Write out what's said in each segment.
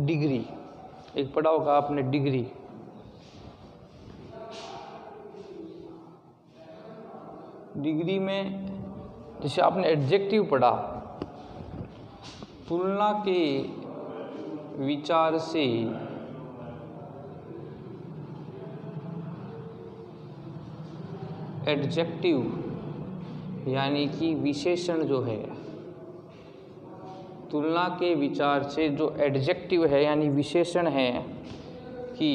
Degree, एक पढ़ा होगा आपने डिग्री। डिग्री में जैसे आपने एडजेक्टिव पढ़ा, तुलना के विचार से एडजेक्टिव यानी कि विशेषण जो है तुलना के विचार से जो एडजेक्टिव है, यानी विशेषण है, कि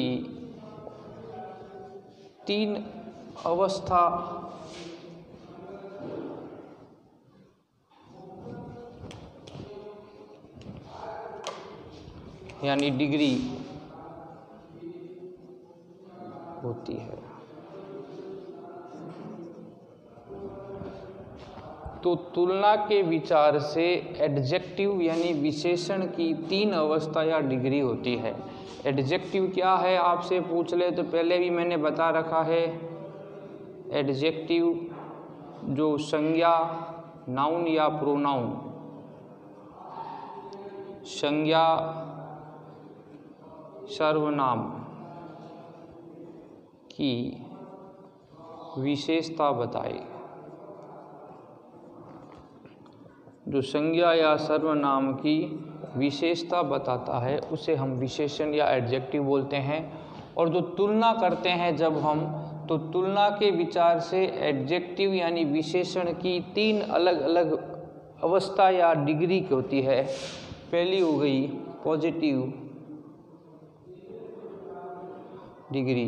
तीन अवस्था यानी डिग्री होती है। तो तुलना के विचार से एडजेक्टिव यानी विशेषण की तीन अवस्था या डिग्री होती है। एडजेक्टिव क्या है, आपसे पूछ ले तो पहले भी मैंने बता रखा है। एडजेक्टिव जो संज्ञा नाउन या प्रोनाउन संज्ञा, सर्वनाम की विशेषता बताए। जो संज्ञा या सर्वनाम की विशेषता बताता है, उसे हम विशेषण या एडजेक्टिव बोलते हैं। और जो तुलना करते हैं जब हम तो तुलना के विचार से एडजेक्टिव यानी विशेषण की तीन अलग अलग अवस्था या डिग्री की होती है। पहली हो गई पॉजिटिव डिग्री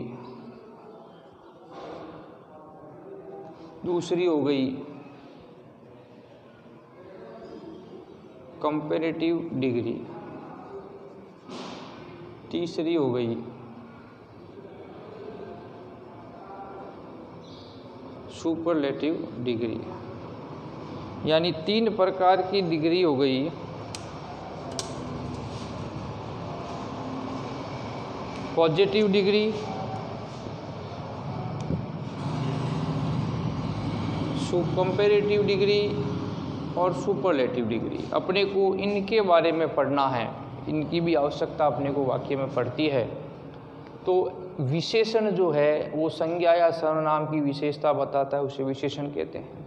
दूसरी हो गई कंपेरेटिव डिग्री तीसरी हो गई। सुपरलेटिव डिग्री यानी तीन प्रकार की डिग्री हो गई। पॉजिटिव डिग्री कंपेरेटिव डिग्री और सुपरलेटिव डिग्री अपने को इनके बारे में पढ़ना है, इनकी भी आवश्यकता अपने को वाक्य में पड़ती है। तो विशेषण जो है, वो संज्ञा या सर्वनाम की विशेषता बताता है, उसे विशेषण कहते हैं।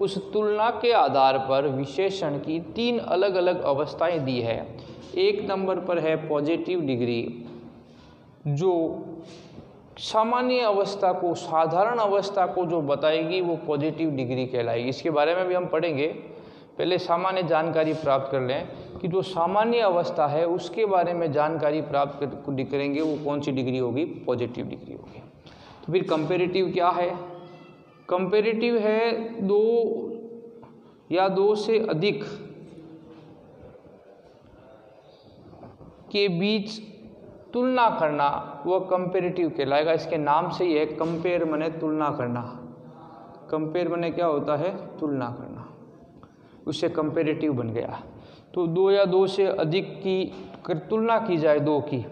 उस तुलना के आधार पर विशेषण की तीन अलग अलग अवस्थाएँ दी है। एक नंबर पर है पॉजिटिव डिग्री जो सामान्य अवस्था को, साधारण अवस्था को जो बताएगी वो पॉजिटिव डिग्री कहलाएगी। इसके बारे में भी हम पढ़ेंगे। पहले सामान्य जानकारी प्राप्त कर लें कि जो सामान्य अवस्था है, उसके बारे में जानकारी प्राप्त करेंगे, वो कौन सी डिग्री होगी? पॉजिटिव डिग्री होगी। तो फिर कंपेरेटिव क्या है? कंपेरेटिव है दो या दो से अधिक के बीच तुलना करना वह कंपेरेटिव कहलाएगा। इसके नाम से ही है कंपेयर मने तुलना करना। कंपेयर मने क्या होता है? तुलना करना। उससे कंपेरेटिव बन गया। तो दो या दो से अधिक की तुलना की जाए दो की,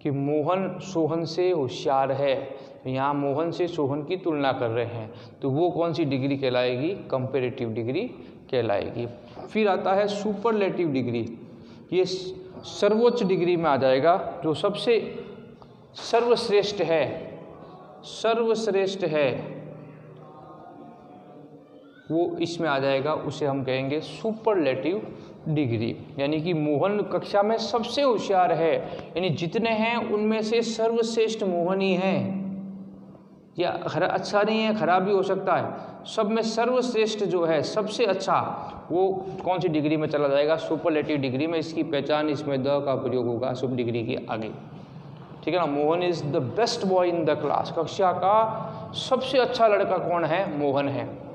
कि मोहन सोहन से होशियार है तो यहाँ मोहन से सोहन की तुलना कर रहे हैं तो वो कौन सी डिग्री कहलाएगी? कंपेरेटिव डिग्री कहलाएगी। फिर आता है सुपरलेटिव डिग्री। ये सर्वोच्च डिग्री में आ जाएगा, जो सबसे सर्वश्रेष्ठ है। सर्वश्रेष्ठ है। वो इसमें आ जाएगा, उसे हम कहेंगे सुपरलेटिव डिग्री। यानी कि मोहन कक्षा में सबसे होशियार है। यानी जितने हैं, उनमें से सर्वश्रेष्ठ मोहन ही है। या खरा अच्छा नहीं है, खराब भी हो सकता है। सब में सर्वश्रेष्ठ जो है, सबसे अच्छा वो कौन सी डिग्री में चला जाएगा? सुपरलेटिव डिग्री में इसकी पहचान, इसमें द का प्रयोग होगा सुप डिग्री के आगे। ठीक है ना? Mohan is the best boy in the class कक्षा का सबसे अच्छा लड़का कौन है? मोहन है।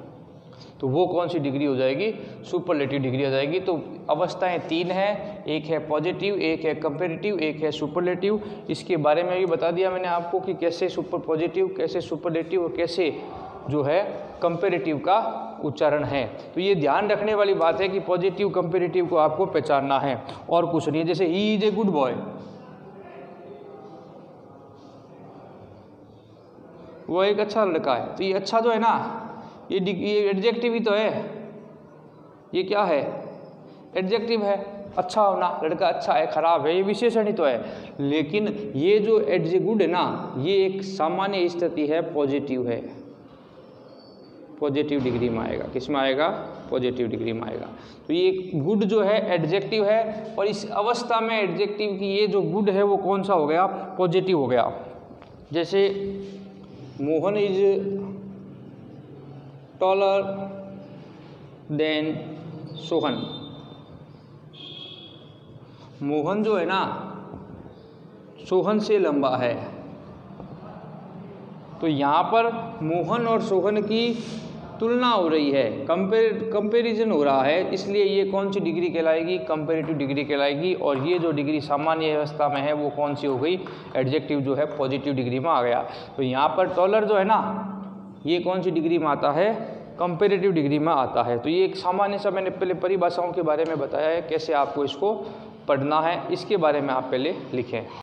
तो वो कौन सी डिग्री हो जाएगी? सुपरलेटिव डिग्री हो जाएगी। तो अवस्थाएँ तीन हैं। एक है पॉजिटिव, एक है कंपेरेटिव, एक है सुपरलेटिव। इसके बारे में भी बता दिया मैंने आपको कि कैसे सुपर पॉजिटिव, कैसे सुपरलेटिव और कैसे जो है कंपेरेटिव का उच्चारण है। तो ये ध्यान रखने वाली बात है कि पॉजिटिव, कंपेरेटिव को आपको पहचानना है और कुछ नहीं जैसे he is a good boy वो एक अच्छा लड़का है। तो ये अच्छा जो है ना ये ये एडजेक्टिव ही तो है। ये क्या है? एडजेक्टिव है। अच्छा होना लड़का अच्छा है, खराब है, ये विशेषण ही तो है। लेकिन ये जो एडजे गुड है ना, ये एक सामान्य स्थिति है पॉजिटिव है। पॉजिटिव डिग्री में आएगा। किसमें आएगा? पॉजिटिव डिग्री में आएगा। तो ये गुड जो है एडजेक्टिव है, और इस अवस्था में एडजेक्टिव की ये जो गुड है, वो कौन सा हो गया? पॉजिटिव हो गया। जैसे Mohan is taller than Sohan Mohan जो है ना, सोहन से लंबा है। तो यहाँ पर मोहन और सोहन की तुलना हो रही है कंपेर कंपेरिजन हो रहा है, इसलिए ये कौन सी डिग्री कहलाएगी? कंपेरेटिव डिग्री कहलाएगी, और ये जो डिग्री सामान्य अवस्था में है, वो कौन सी हो गई? एडजेक्टिव जो है पॉजिटिव डिग्री में आ गया। तो यहाँ पर टॉलर जो है ना, ये कौन सी डिग्री में आता है? कंपेरेटिव डिग्री में आता है। तो ये एक सामान्य सा मैंने पहले परिभाषाओं के बारे में बताया है, कैसे आपको इसको पढ़ना है, इसके बारे में आप पहले लिखें।